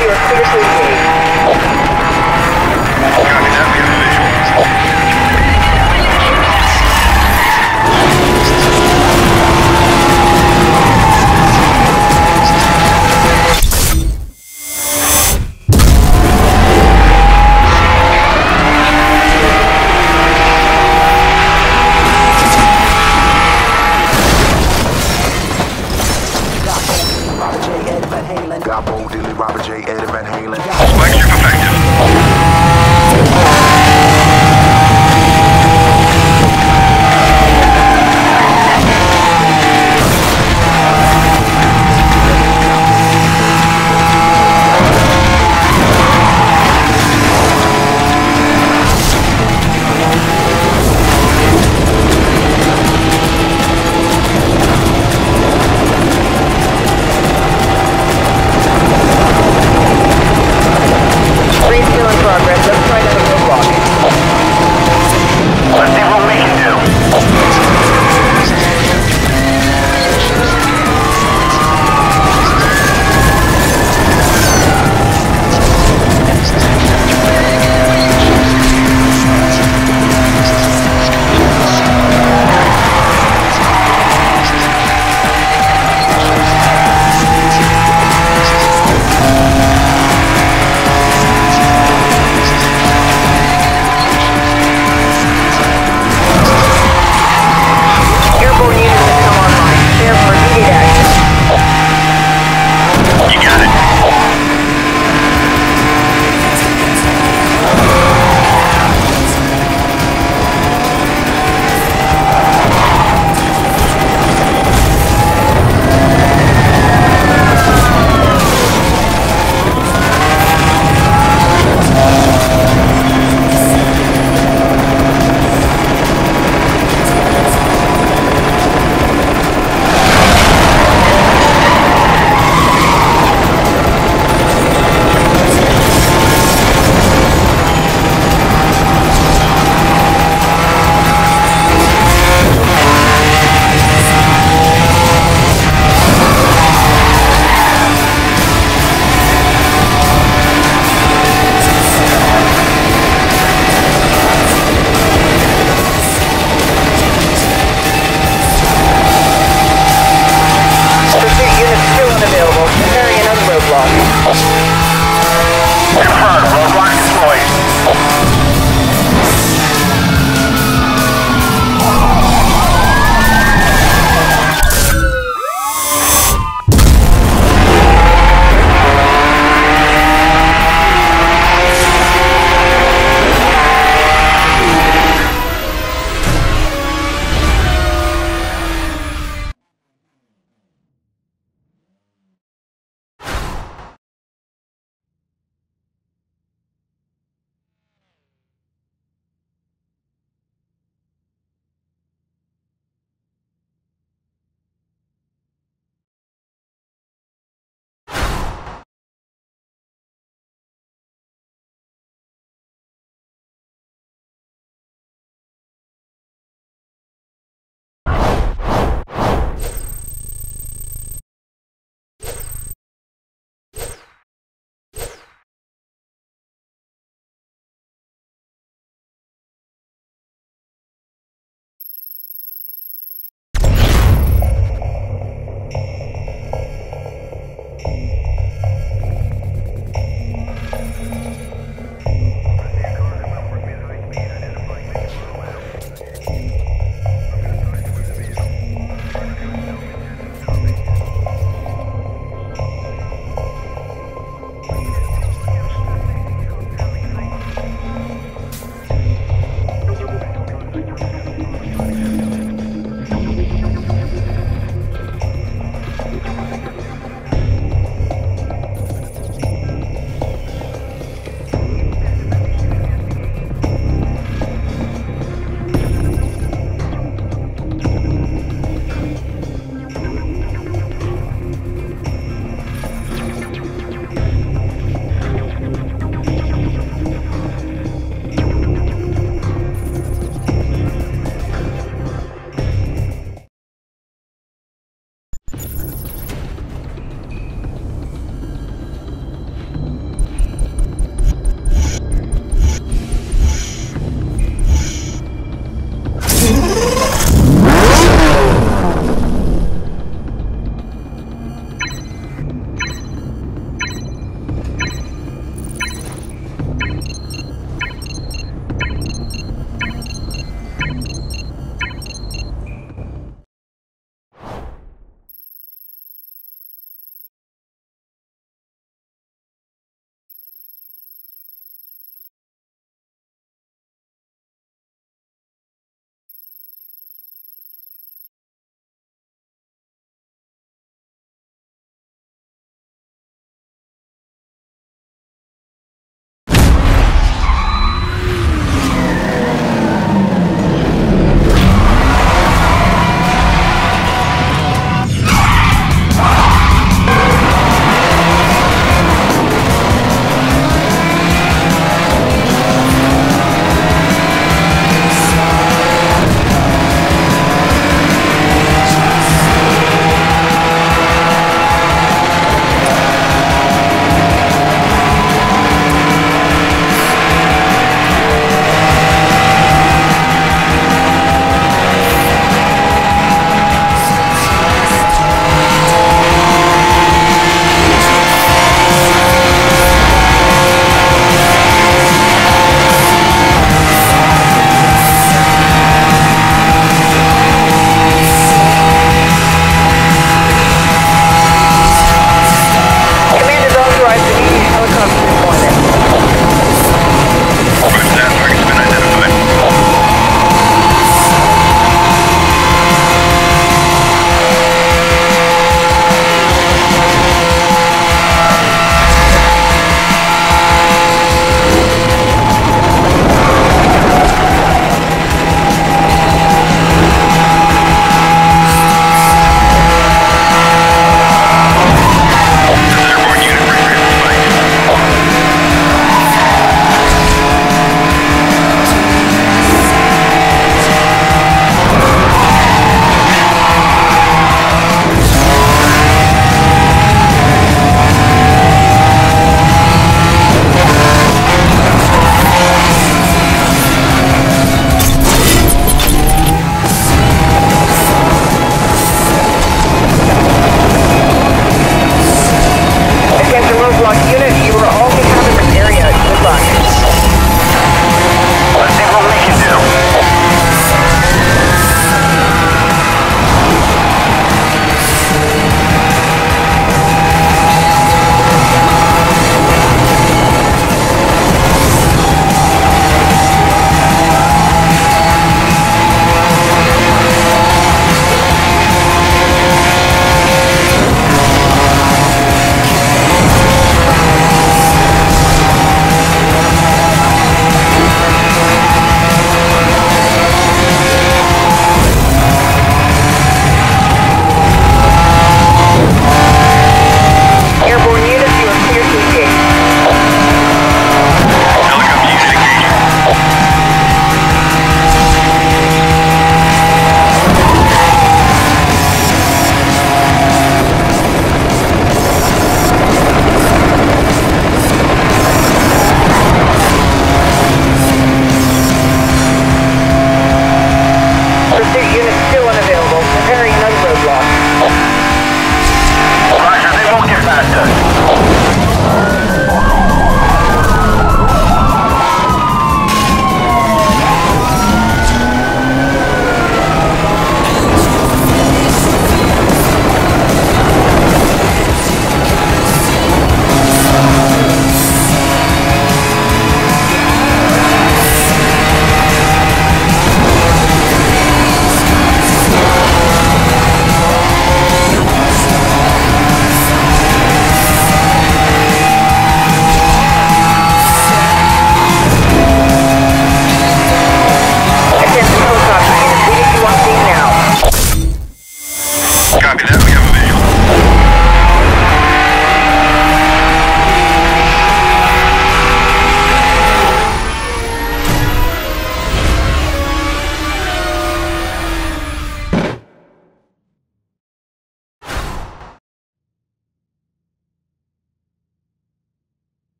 You are clear to engage. Got Bo Dilly, Robert J, Eddie Van Halen.